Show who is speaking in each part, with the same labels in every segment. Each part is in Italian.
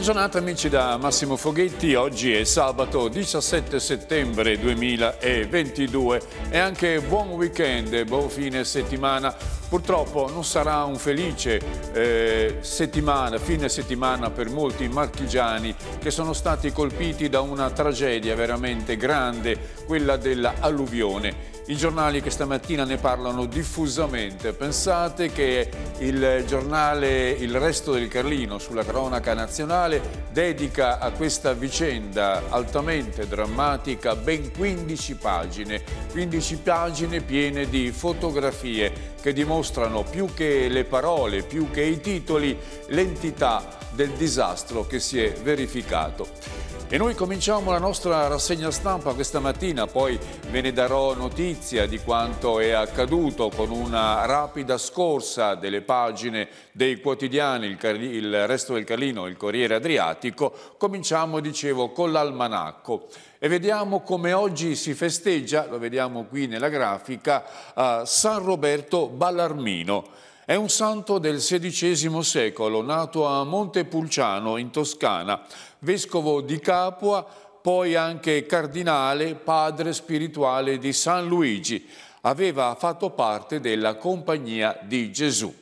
Speaker 1: Buona giornata amici da Massimo Foghetti, oggi è sabato 17 settembre 2022 e anche buon weekend, buon fine settimana. Purtroppo non sarà un felice eh, settimana, fine settimana per molti marchigiani che sono stati colpiti da una tragedia veramente grande, quella dell'alluvione. I giornali che stamattina ne parlano diffusamente. Pensate che il giornale Il Resto del Carlino sulla cronaca nazionale dedica a questa vicenda altamente drammatica ben 15 pagine, 15 pagine piene di fotografie che dimostrano più che le parole, più che i titoli, l'entità del disastro che si è verificato. E noi cominciamo la nostra rassegna stampa questa mattina, poi ve ne darò notizia di quanto è accaduto con una rapida scorsa delle pagine dei quotidiani, il, il Resto del Carlino, il Corriere Adriatico. Cominciamo, dicevo, con l'almanacco e vediamo come oggi si festeggia, lo vediamo qui nella grafica, a San Roberto Ballarmino. È un santo del XVI secolo, nato a Montepulciano in Toscana vescovo di Capua, poi anche cardinale, padre spirituale di San Luigi. Aveva fatto parte della Compagnia di Gesù.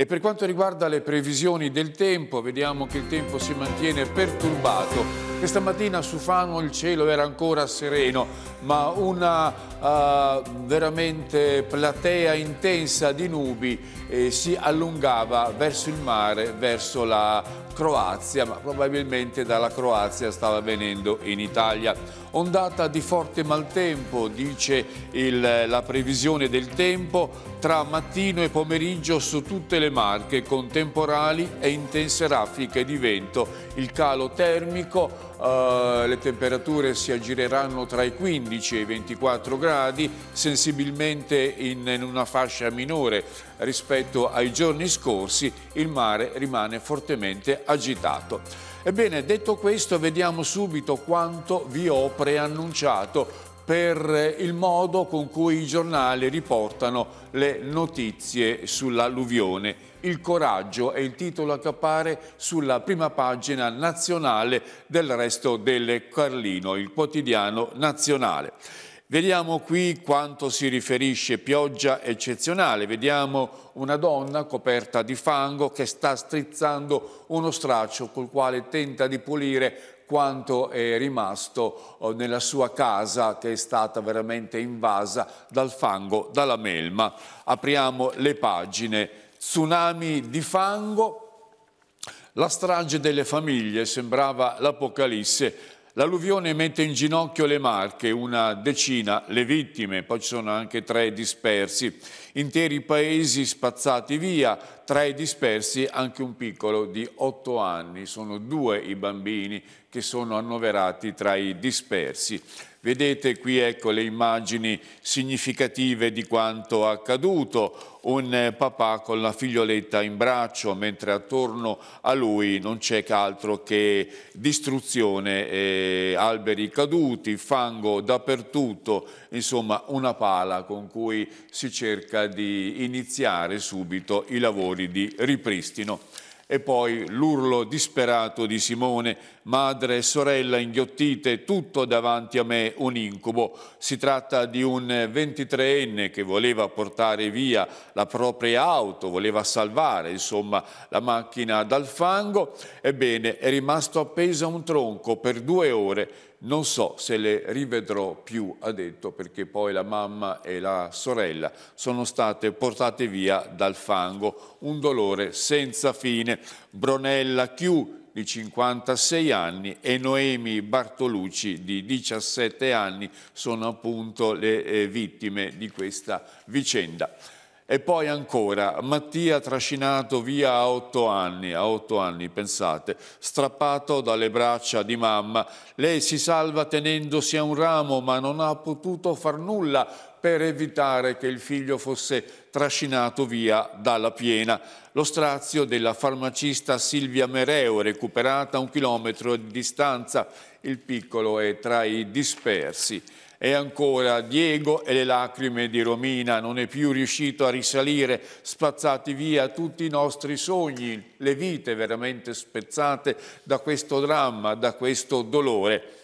Speaker 1: E per quanto riguarda le previsioni del tempo, vediamo che il tempo si mantiene perturbato. Questa mattina su Fano il cielo era ancora sereno, ma una veramente platea intensa di nubi eh, si allungava verso il mare, verso la Croazia, ma probabilmente dalla Croazia stava venendo in Italia. Ondata di forte maltempo, dice il, la previsione del tempo, tra mattino e pomeriggio su tutte le marche con temporali e intense raffiche di vento. Il calo termico Uh, le temperature si aggireranno tra i 15 e i 24 gradi, sensibilmente in, in, una fascia minore rispetto ai giorni scorsi, il mare rimane fortemente agitato. Ebbene, detto questo, vediamo subito quanto vi ho preannunciato per il modo con cui i giornali riportano le notizie sull'alluvione. Il coraggio è il titolo che appare sulla prima pagina nazionale del resto del Carlino, il quotidiano nazionale. Vediamo qui quanto si riferisce pioggia eccezionale. Vediamo una donna coperta di fango che sta strizzando uno straccio col quale tenta di pulire quanto è rimasto oh, nella sua casa che è stata veramente invasa dal fango, dalla melma. Apriamo le pagine. Tsunami di fango, la strage delle famiglie sembrava l'apocalisse. L'alluvione mette in ginocchio le Marche, una decina le vittime, poi ci sono anche tre dispersi. Interi paesi spazzati via, tre dispersi, anche un piccolo di otto anni. Sono due i bambini che sono annoverati tra i dispersi. Vedete qui ecco le immagini significative di quanto accaduto, un papà con la figlioletta in braccio mentre attorno a lui non c'è che altro che distruzione, eh, alberi caduti, fango dappertutto, insomma una pala con cui si cerca di iniziare subito i lavori di ripristino. E poi l'urlo disperato di Simone, madre e sorella inghiottite, tutto davanti a me un incubo. Si tratta di un 23enne che voleva portare via la propria auto, voleva salvare insomma la macchina dal fango. Ebbene, è rimasto appeso a un tronco per due ore non so se le rivedrò più, ha detto, perché poi la mamma e la sorella sono state portate via dal fango, un dolore senza fine. Bronella Chiù di 56 anni e Noemi Bartolucci di 17 anni sono appunto le eh, vittime di questa vicenda. E poi ancora, Mattia trascinato via a otto anni, a otto anni, pensate, strappato dalle braccia di mamma. Lei si salva tenendosi a un ramo, ma non ha potuto far nulla per evitare che il figlio fosse trascinato via dalla piena. Lo strazio della farmacista Silvia Mereo, recuperata a un chilometro di distanza, il piccolo è tra i dispersi. E ancora Diego e le lacrime di Romina, non è più riuscito a risalire, spazzati via tutti i nostri sogni, le vite veramente spezzate da questo dramma, da questo dolore.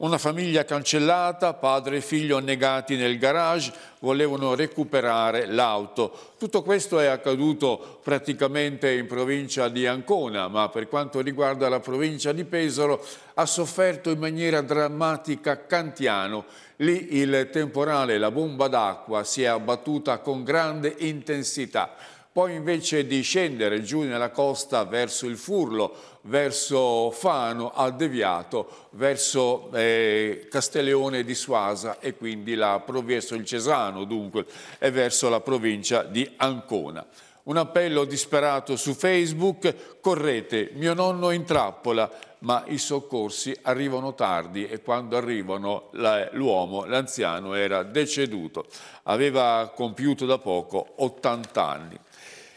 Speaker 1: Una famiglia cancellata, padre e figlio annegati nel garage, volevano recuperare l'auto. Tutto questo è accaduto praticamente in provincia di Ancona, ma per quanto riguarda la provincia di Pesaro ha sofferto in maniera drammatica Cantiano. Lì il temporale, la bomba d'acqua si è abbattuta con grande intensità. Poi invece di scendere giù nella costa verso il Furlo, verso Fano, ha deviato verso eh, Castelleone di Suasa e quindi la, verso il Cesano dunque e verso la provincia di Ancona. Un appello disperato su Facebook, correte, mio nonno in trappola, ma i soccorsi arrivano tardi e quando arrivano l'uomo, l'anziano, era deceduto. Aveva compiuto da poco 80 anni.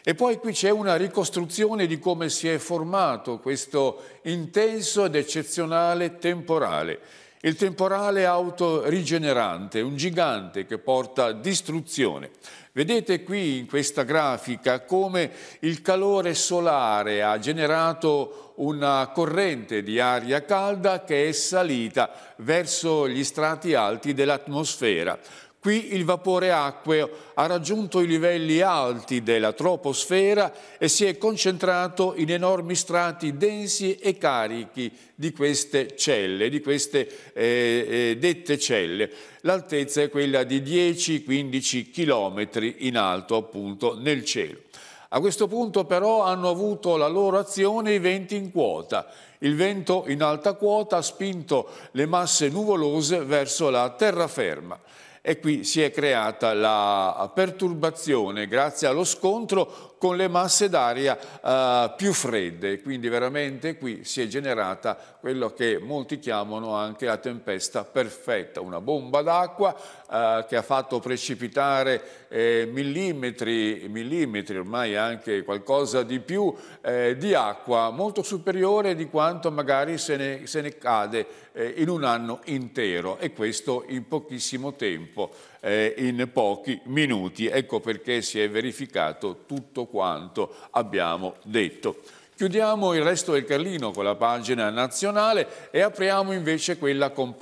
Speaker 1: E poi qui c'è una ricostruzione di come si è formato questo intenso ed eccezionale temporale. Il temporale autorigenerante, un gigante che porta distruzione. Vedete qui in questa grafica come il calore solare ha generato una corrente di aria calda che è salita verso gli strati alti dell'atmosfera. Qui il vapore acqueo ha raggiunto i livelli alti della troposfera e si è concentrato in enormi strati densi e carichi di queste celle, di queste eh, eh, dette celle. L'altezza è quella di 10-15 chilometri in alto appunto nel cielo. A questo punto però hanno avuto la loro azione i venti in quota. Il vento in alta quota ha spinto le masse nuvolose verso la terraferma e qui si è creata la perturbazione grazie allo scontro con le masse d'aria uh, più fredde, quindi veramente qui si è generata quello che molti chiamano anche la tempesta perfetta, una bomba d'acqua uh, che ha fatto precipitare eh, millimetri, millimetri, ormai anche qualcosa di più, eh, di acqua molto superiore di quanto magari se ne, se ne cade eh, in un anno intero e questo in pochissimo tempo eh, in pochi minuti. Ecco perché si è verificato tutto quanto abbiamo detto. Chiudiamo il resto del Carlino con la pagina nazionale e apriamo invece quella con,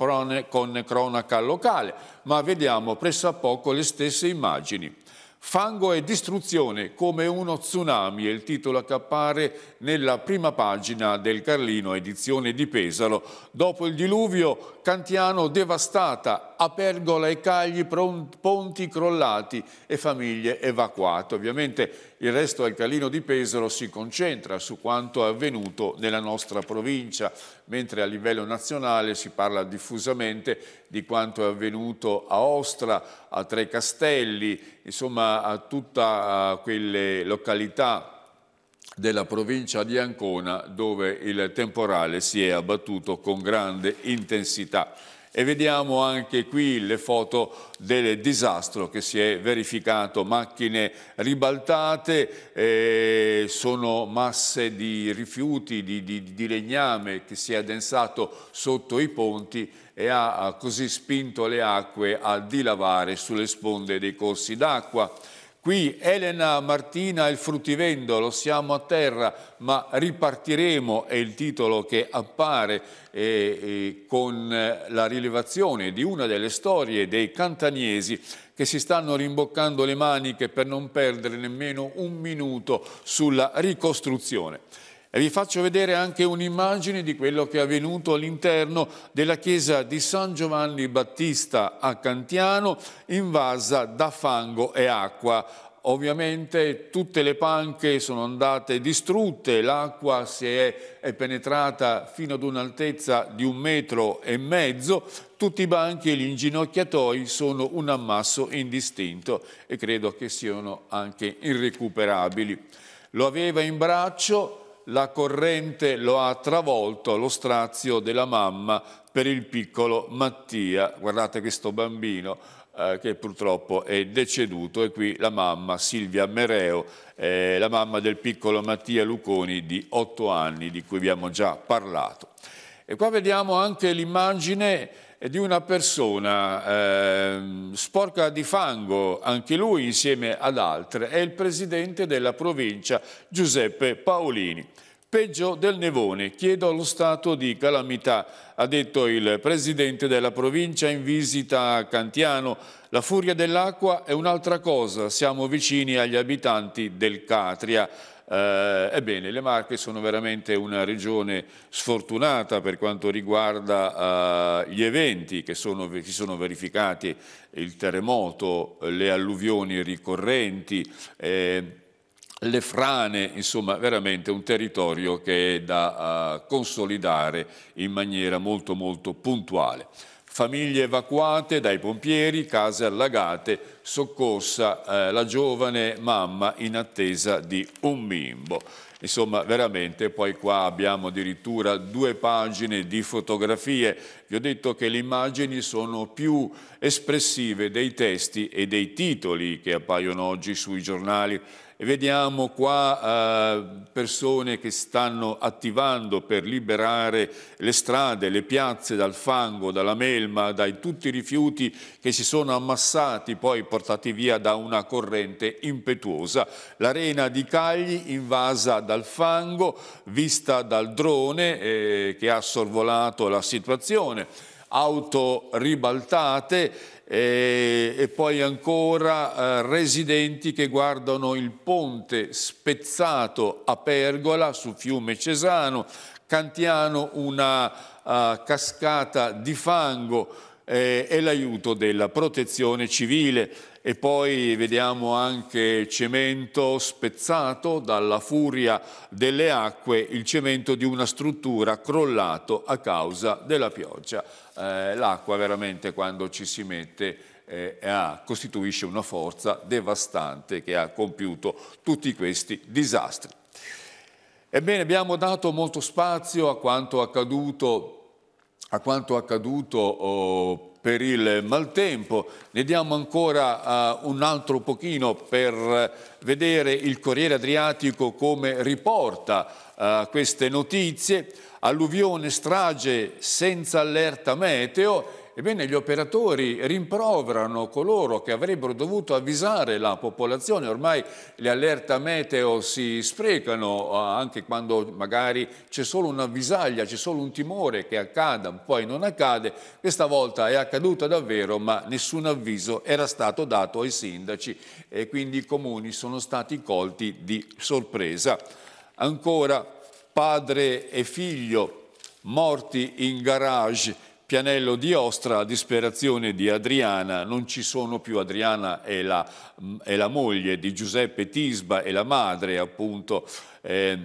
Speaker 1: con cronaca locale, ma vediamo pressappoco le stesse immagini. Fango e distruzione come uno tsunami è il titolo che appare nella prima pagina del Carlino, edizione di Pesaro. Dopo il diluvio, Cantiano devastata, a pergola e cagli, ponti crollati e famiglie evacuate. Ovviamente il resto del Carlino di Pesaro si concentra su quanto è avvenuto nella nostra provincia, mentre a livello nazionale si parla diffusamente di quanto è avvenuto a Ostra, a Tre Castelli, insomma a tutte quelle località della provincia di Ancona dove il temporale si è abbattuto con grande intensità. E vediamo anche qui le foto del disastro che si è verificato, macchine ribaltate, eh, sono masse di rifiuti, di, di, di legname che si è addensato sotto i ponti e ha così spinto le acque a dilavare sulle sponde dei corsi d'acqua. Qui Elena Martina il fruttivendolo, siamo a terra ma ripartiremo è il titolo che appare eh, eh, con la rilevazione di una delle storie dei cantaniesi che si stanno rimboccando le maniche per non perdere nemmeno un minuto sulla ricostruzione. E vi faccio vedere anche un'immagine di quello che è avvenuto all'interno della chiesa di San Giovanni Battista a Cantiano, invasa da fango e acqua. Ovviamente tutte le panche sono andate distrutte, l'acqua si è, è, penetrata fino ad un'altezza di un metro e mezzo, tutti i banchi e gli inginocchiatoi sono un ammasso indistinto e credo che siano anche irrecuperabili. Lo aveva in braccio la corrente lo ha travolto lo strazio della mamma per il piccolo Mattia. Guardate questo bambino eh, che purtroppo è deceduto e qui la mamma Silvia Mereo, eh, la mamma del piccolo Mattia Luconi di 8 anni di cui abbiamo già parlato. E qua vediamo anche l'immagine di una persona eh, sporca di fango, anche lui insieme ad altre, è il presidente della provincia Giuseppe Paolini. Peggio del nevone, chiedo lo stato di calamità, ha detto il presidente della provincia in visita a Cantiano. La furia dell'acqua è un'altra cosa, siamo vicini agli abitanti del Catria. Eh, ebbene, le Marche sono veramente una regione sfortunata per quanto riguarda eh, gli eventi che sono, si sono verificati, il terremoto, le alluvioni ricorrenti, eh, le frane, insomma veramente un territorio che è da uh, consolidare in maniera molto molto puntuale. Famiglie evacuate dai pompieri, case allagate, soccorsa eh, la giovane mamma in attesa di un bimbo. Insomma, veramente, poi qua abbiamo addirittura due pagine di fotografie. Vi ho detto che le immagini sono più espressive dei testi e dei titoli che appaiono oggi sui giornali e vediamo qua eh, persone che stanno attivando per liberare le strade, le piazze dal fango, dalla melma, dai tutti i rifiuti che si sono ammassati, poi portati via da una corrente impetuosa. L'arena di Cagli invasa dal fango, vista dal drone eh, che ha sorvolato la situazione auto ribaltate e, e poi ancora eh, residenti che guardano il ponte spezzato a Pergola su fiume Cesano, Cantiano una uh, cascata di fango eh, e l'aiuto della protezione civile e poi vediamo anche cemento spezzato dalla furia delle acque, il cemento di una struttura crollato a causa della pioggia. Eh, L'acqua veramente quando ci si mette eh, ha, costituisce una forza devastante che ha compiuto tutti questi disastri. Ebbene, abbiamo dato molto spazio a quanto accaduto, a quanto accaduto oh, per il maltempo. Ne diamo ancora uh, un altro pochino per vedere il Corriere Adriatico come riporta uh, queste notizie. Alluvione, strage senza allerta meteo Ebbene, gli operatori rimproverano coloro che avrebbero dovuto avvisare la popolazione. Ormai le allerta meteo si sprecano eh, anche quando magari c'è solo una visaglia, c'è solo un timore che accada, poi non accade. Questa volta è accaduta davvero, ma nessun avviso era stato dato ai sindaci e quindi i comuni sono stati colti di sorpresa. Ancora padre e figlio morti in garage Pianello di Ostra, disperazione di Adriana, non ci sono più, Adriana è la, è la moglie di Giuseppe Tisba e la madre appunto eh,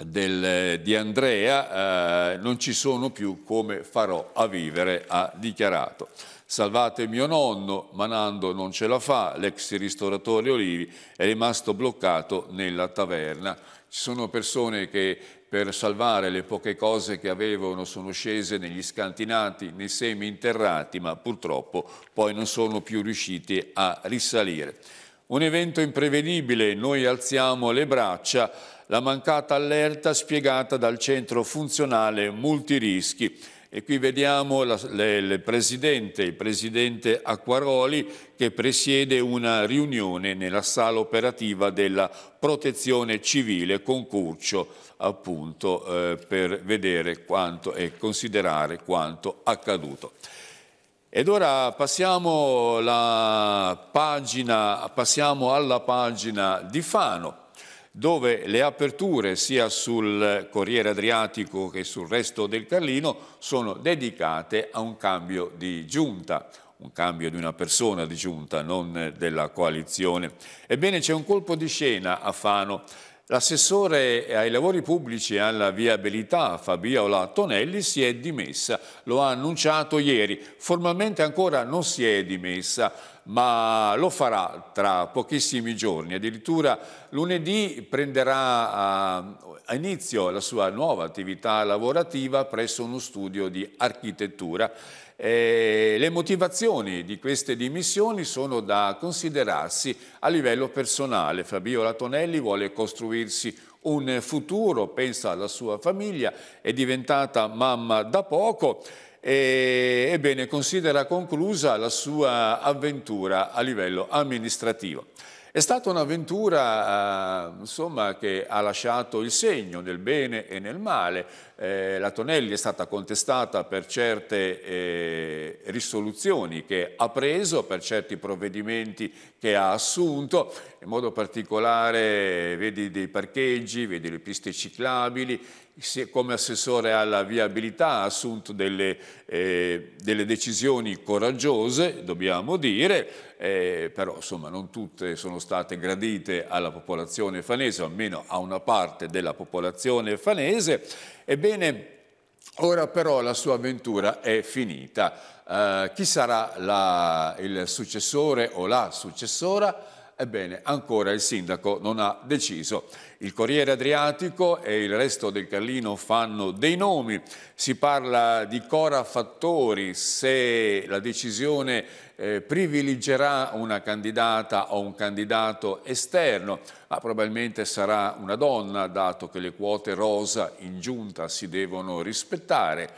Speaker 1: del, di Andrea, eh, non ci sono più come farò a vivere, ha dichiarato. Salvate mio nonno, Manando non ce la fa, l'ex ristoratore Olivi è rimasto bloccato nella taverna. Ci sono persone che per salvare le poche cose che avevano sono scese negli scantinati, nei semi interrati, ma purtroppo poi non sono più riusciti a risalire. Un evento imprevedibile, noi alziamo le braccia, la mancata allerta spiegata dal centro funzionale multirischi e qui vediamo la, le, le presidente, il presidente Acquaroli che presiede una riunione nella sala operativa della protezione civile con Curcio appunto eh, per vedere quanto e considerare quanto accaduto. Ed ora passiamo, pagina, passiamo alla pagina di Fano dove le aperture sia sul Corriere Adriatico che sul resto del Carlino sono dedicate a un cambio di giunta, un cambio di una persona di giunta, non della coalizione. Ebbene c'è un colpo di scena a Fano. L'assessore ai lavori pubblici e alla viabilità Fabiola Tonelli si è dimessa, lo ha annunciato ieri, formalmente ancora non si è dimessa, ma lo farà tra pochissimi giorni. Addirittura lunedì prenderà a, a inizio la sua nuova attività lavorativa presso uno studio di architettura. Eh, le motivazioni di queste dimissioni sono da considerarsi a livello personale. Fabiola Tonelli vuole costruirsi un futuro, pensa alla sua famiglia, è diventata mamma da poco e ebbene considera conclusa la sua avventura a livello amministrativo. È stata un'avventura eh, che ha lasciato il segno nel bene e nel male. Eh, la Tonelli è stata contestata per certe eh, risoluzioni che ha preso, per certi provvedimenti che ha assunto, in modo particolare vedi dei parcheggi, vedi le piste ciclabili, come assessore alla viabilità ha assunto delle, eh, delle decisioni coraggiose, dobbiamo dire, eh, però insomma non tutte sono state gradite alla popolazione fanese, o almeno a una parte della popolazione fanese. Ebbene, ora però la sua avventura è finita. Eh, chi sarà la, il successore o la successora? Ebbene, ancora il sindaco non ha deciso. Il Corriere Adriatico e il resto del Carlino fanno dei nomi. Si parla di Cora Fattori, se la decisione eh, privilegerà una candidata o un candidato esterno, ma probabilmente sarà una donna, dato che le quote rosa in giunta si devono rispettare.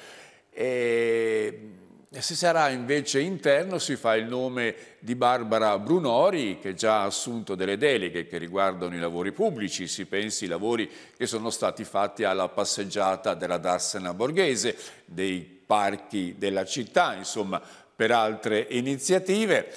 Speaker 1: E se sarà invece interno si fa il nome di Barbara Brunori che già ha assunto delle deleghe che riguardano i lavori pubblici, si pensi ai lavori che sono stati fatti alla passeggiata della Darsena Borghese, dei parchi della città, insomma per altre iniziative.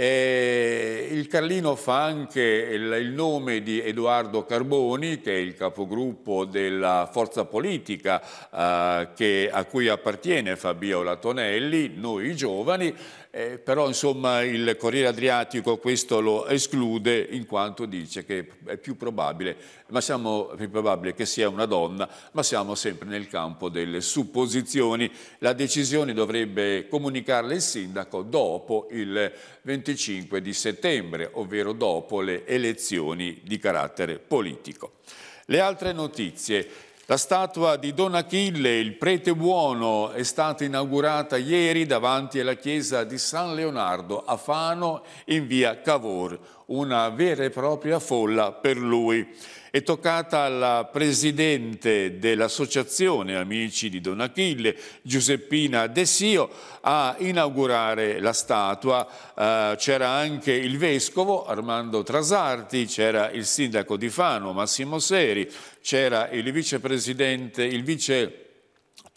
Speaker 1: Eh, il Carlino fa anche il, il, nome di Edoardo Carboni, che è il capogruppo della forza politica eh, che, a cui appartiene Fabio Latonelli, noi giovani, eh, però insomma il Corriere Adriatico questo lo esclude in quanto dice che è più probabile, ma siamo, più probabile che sia una donna, ma siamo sempre nel campo delle supposizioni. La decisione dovrebbe comunicarle il sindaco dopo il 25 di settembre, ovvero dopo le elezioni di carattere politico. Le altre notizie. La statua di Don Achille, il prete buono, è stata inaugurata ieri davanti alla chiesa di San Leonardo a Fano in via Cavour, una vera e propria folla per lui è toccata alla presidente dell'Associazione Amici di Don Achille, Giuseppina De Sio, a inaugurare la statua. Eh, c'era anche il vescovo Armando Trasarti, c'era il sindaco di Fano Massimo Seri, c'era il vicepresidente, il vice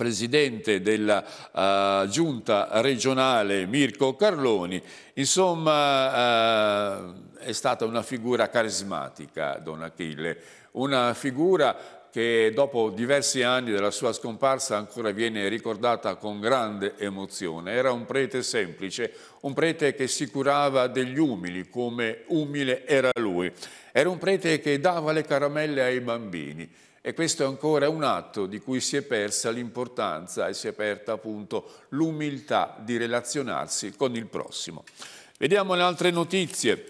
Speaker 1: presidente della uh, giunta regionale Mirko Carloni, insomma uh, è stata una figura carismatica Don Achille, una figura che dopo diversi anni della sua scomparsa ancora viene ricordata con grande emozione. Era un prete semplice, un prete che si curava degli umili come umile era lui. Era un prete che dava le caramelle ai bambini e questo è ancora un atto di cui si è persa l'importanza e si è perta appunto l'umiltà di relazionarsi con il prossimo. Vediamo le altre notizie.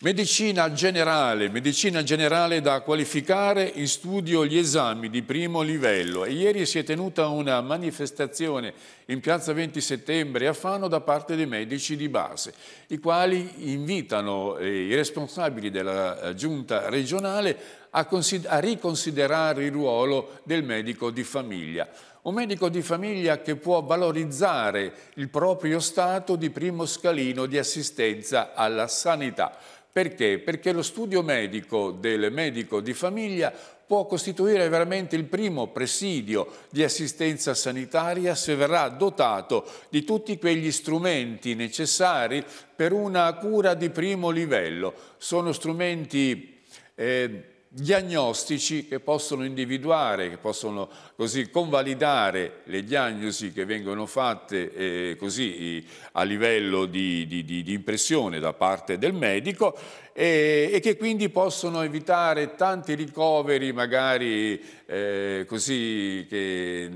Speaker 1: Medicina generale, medicina generale da qualificare, in studio gli esami di primo livello e ieri si è tenuta una manifestazione in piazza 20 settembre a Fano da parte dei medici di base, i quali invitano eh, i responsabili della eh, giunta regionale a, a riconsiderare il ruolo del medico di famiglia un medico di famiglia che può valorizzare il proprio stato di primo scalino di assistenza alla sanità. Perché? Perché lo studio medico del medico di famiglia può costituire veramente il primo presidio di assistenza sanitaria se verrà dotato di tutti quegli strumenti necessari per una cura di primo livello. Sono strumenti eh, diagnostici che possono individuare, che possono così convalidare le diagnosi che vengono fatte eh, così a livello di, di, di, impressione da parte del medico e, e, che quindi possono evitare tanti ricoveri magari eh, così che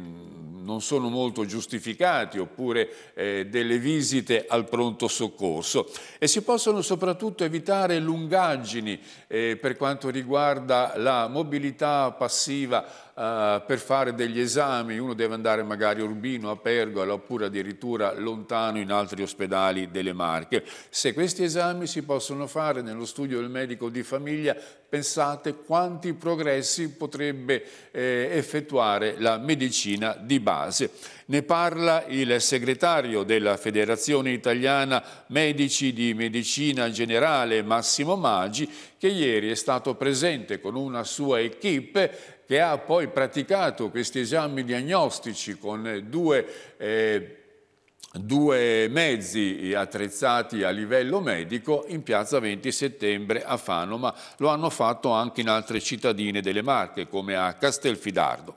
Speaker 1: non sono molto giustificati oppure eh, delle visite al pronto soccorso. E si possono soprattutto evitare lungaggini eh, per quanto riguarda la mobilità passiva uh, per fare degli esami, uno deve andare magari a Urbino, a Pergola oppure addirittura lontano in altri ospedali delle Marche. Se questi esami si possono fare nello studio del medico di famiglia, pensate quanti progressi potrebbe eh, effettuare la medicina di base. Ne parla il segretario della Federazione Italiana Medici di Medicina Generale Massimo Maggi che ieri è stato presente con una sua equipe che ha poi praticato questi esami diagnostici con due eh, due mezzi attrezzati a livello medico in piazza 20 settembre a Fano, ma lo hanno fatto anche in altre cittadine delle Marche, come a Castelfidardo.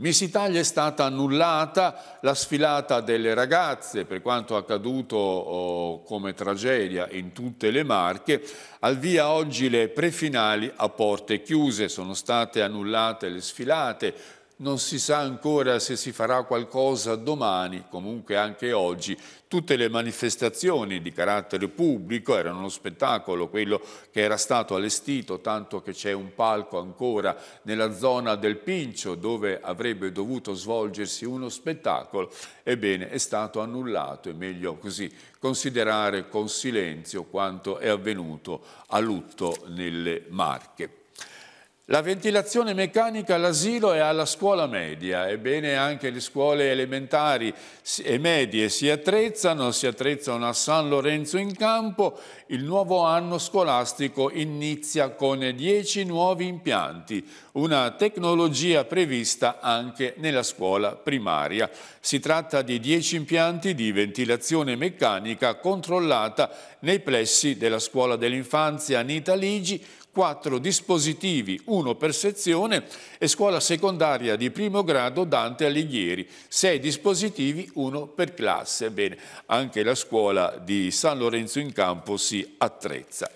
Speaker 1: Miss Italia è stata annullata, la sfilata delle ragazze, per quanto accaduto oh, come tragedia in tutte le Marche, al via oggi le prefinali a porte chiuse, sono state annullate le sfilate, non si sa ancora se si farà qualcosa domani, comunque anche oggi. Tutte le manifestazioni di carattere pubblico erano uno spettacolo, quello che era stato allestito, tanto che c'è un palco ancora nella zona del Pincio dove avrebbe dovuto svolgersi uno spettacolo, ebbene è stato annullato, è meglio così considerare con silenzio quanto è avvenuto a lutto nelle Marche. La ventilazione meccanica all'asilo e alla scuola media, ebbene anche le scuole elementari e medie si attrezzano, si attrezzano a San Lorenzo in Campo, il nuovo anno scolastico inizia con 10 nuovi impianti, una tecnologia prevista anche nella scuola primaria. Si tratta di 10 impianti di ventilazione meccanica controllata nei plessi della scuola dell'infanzia Anita Ligi quattro dispositivi, uno per sezione, e scuola secondaria di primo grado Dante Alighieri, sei dispositivi, uno per classe. Bene, anche la scuola di San Lorenzo in Campo si attrezza.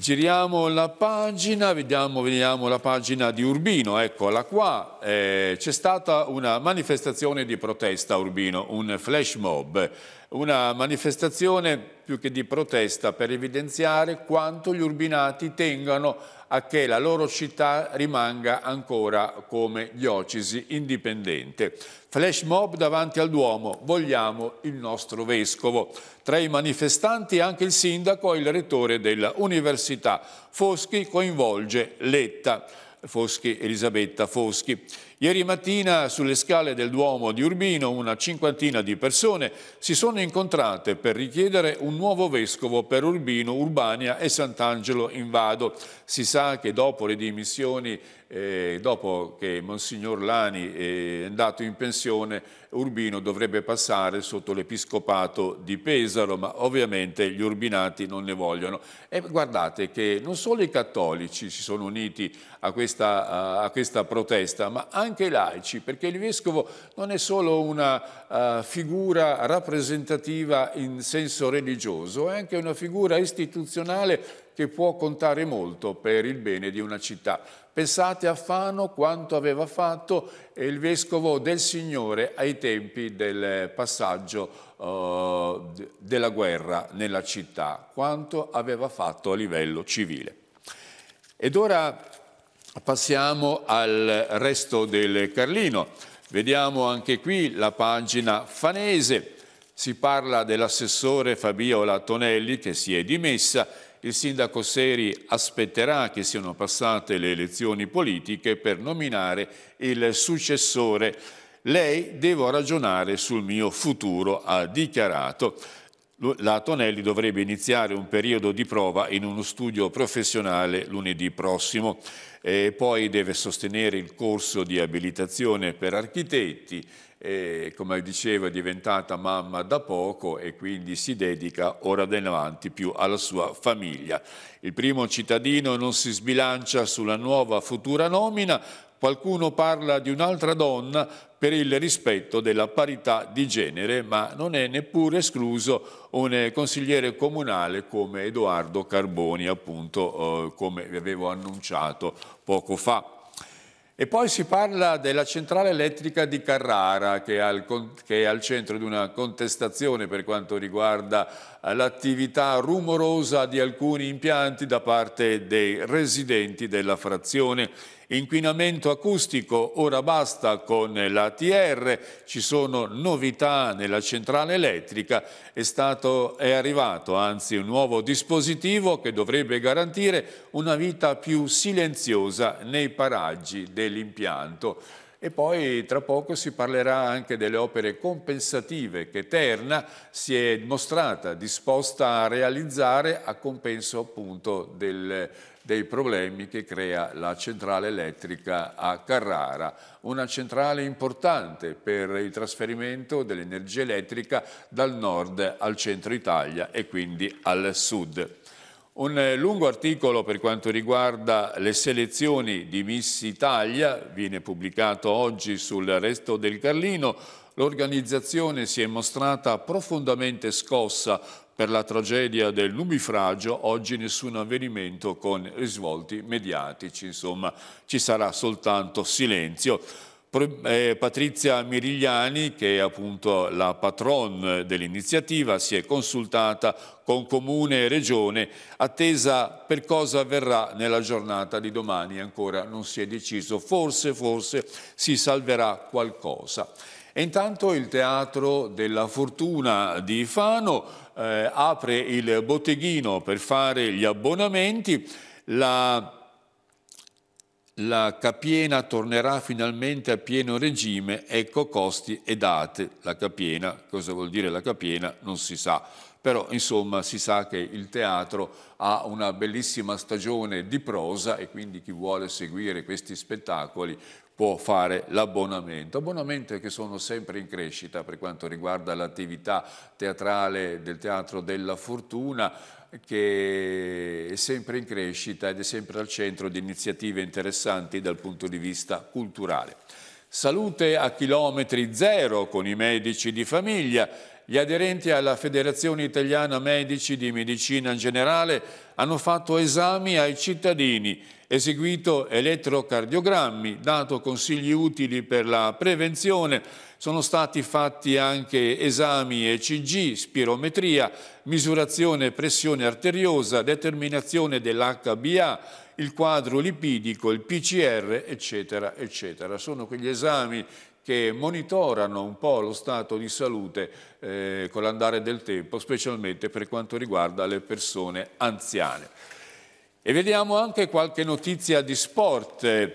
Speaker 1: Giriamo la pagina, vediamo, vediamo, la pagina di Urbino, eccola qua, eh, c'è stata una manifestazione di protesta a Urbino, un flash mob. Una manifestazione più che di protesta per evidenziare quanto gli urbinati tengano a che la loro città rimanga ancora come diocesi indipendente. Flash mob davanti al Duomo, vogliamo il nostro vescovo. Tra i manifestanti anche il sindaco e il rettore dell'università. Foschi coinvolge Letta. Foschi, Elisabetta Foschi. Ieri mattina sulle scale del Duomo di Urbino una cinquantina di persone si sono incontrate per richiedere un nuovo vescovo per Urbino, Urbania e Sant'Angelo in Vado. Si sa che dopo le dimissioni eh, dopo che Monsignor Lani è andato in pensione, Urbino dovrebbe passare sotto l'episcopato di Pesaro, ma ovviamente gli urbinati non ne vogliono. E guardate che non solo i cattolici si sono uniti a questa, a questa protesta, ma anche i laici, perché il vescovo non è solo una uh, figura rappresentativa in senso religioso, è anche una figura istituzionale che può contare molto per il bene di una città. Pensate a Fano quanto aveva fatto il vescovo del Signore ai tempi del passaggio uh, della guerra nella città, quanto aveva fatto a livello civile. Ed ora passiamo al resto del Carlino. Vediamo anche qui la pagina fanese. Si parla dell'assessore Fabiola Tonelli che si è dimessa il sindaco Seri aspetterà che siano passate le elezioni politiche per nominare il successore. Lei devo ragionare sul mio futuro, ha dichiarato. La Tonelli dovrebbe iniziare un periodo di prova in uno studio professionale lunedì prossimo e poi deve sostenere il corso di abilitazione per architetti e, come dicevo è diventata mamma da poco e quindi si dedica ora in avanti più alla sua famiglia. Il primo cittadino non si sbilancia sulla nuova futura nomina, qualcuno parla di un'altra donna per il rispetto della parità di genere, ma non è neppure escluso un consigliere comunale come Edoardo Carboni, appunto eh, come vi avevo annunciato poco fa. E poi si parla della centrale elettrica di Carrara che è al, che è al centro di una contestazione per quanto riguarda l'attività rumorosa di alcuni impianti da parte dei residenti della frazione. Inquinamento acustico, ora basta con l'ATR, ci sono novità nella centrale elettrica, è, stato, è arrivato anzi un nuovo dispositivo che dovrebbe garantire una vita più silenziosa nei paraggi dell'impianto. E poi tra poco si parlerà anche delle opere compensative che Terna si è mostrata disposta a realizzare a compenso appunto del, dei problemi che crea la centrale elettrica a Carrara, una centrale importante per il trasferimento dell'energia elettrica dal nord al centro Italia e quindi al sud. Un lungo articolo per quanto riguarda le selezioni di Miss Italia viene pubblicato oggi sul Resto del Carlino. L'organizzazione si è mostrata profondamente scossa per la tragedia del nubifragio, oggi nessun avvenimento con risvolti mediatici, insomma ci sarà soltanto silenzio. Eh, Patrizia Mirigliani, che è appunto la patron dell'iniziativa, si è consultata con Comune e Regione, attesa per cosa avverrà nella giornata di domani, ancora non si è deciso, forse, forse si salverà qualcosa. E intanto il Teatro della Fortuna di Fano eh, apre il botteghino per fare gli abbonamenti, la la Capiena tornerà finalmente a pieno regime, ecco costi e date. La Capiena, cosa vuol dire la Capiena? Non si sa, però insomma si sa che il teatro ha una bellissima stagione di prosa e quindi chi vuole seguire questi spettacoli può fare l'abbonamento. Abbonamenti che sono sempre in crescita per quanto riguarda l'attività teatrale del Teatro della Fortuna, che è sempre in crescita ed è sempre al centro di iniziative interessanti dal punto di vista culturale. Salute a chilometri zero con i medici di famiglia. Gli aderenti alla Federazione Italiana Medici di Medicina Generale hanno fatto esami ai cittadini, eseguito elettrocardiogrammi, dato consigli utili per la prevenzione, sono stati fatti anche esami ECG, spirometria, misurazione pressione arteriosa, determinazione dell'HBA, il quadro lipidico, il PCR, eccetera, eccetera. Sono quegli esami che monitorano un po' lo stato di salute eh, con l'andare del tempo, specialmente per quanto riguarda le persone anziane. E vediamo anche qualche notizia di sport.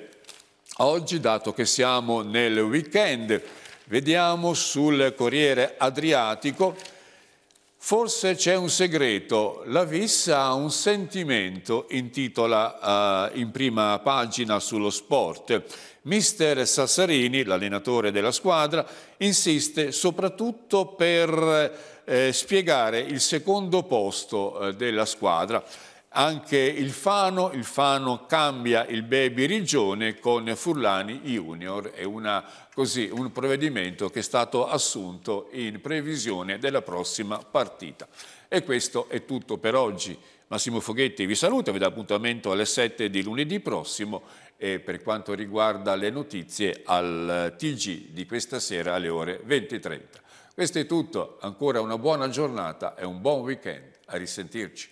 Speaker 1: Oggi, dato che siamo nel weekend, Vediamo sul Corriere Adriatico, forse c'è un segreto, la Vis ha un sentimento, intitola uh, in prima pagina sullo sport. Mister Sassarini, l'allenatore della squadra, insiste soprattutto per eh, spiegare il secondo posto eh, della squadra. Anche il Fano, il Fano cambia il baby Rigione con Furlani Junior, è una, così, un provvedimento che è stato assunto in previsione della prossima partita. E questo è tutto per oggi. Massimo Foghetti vi saluta, vi dà appuntamento alle 7 di lunedì prossimo e per quanto riguarda le notizie al TG di questa sera alle ore 20.30. Questo è tutto, ancora una buona giornata e un buon weekend. A risentirci.